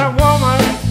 a woman.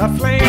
a flame.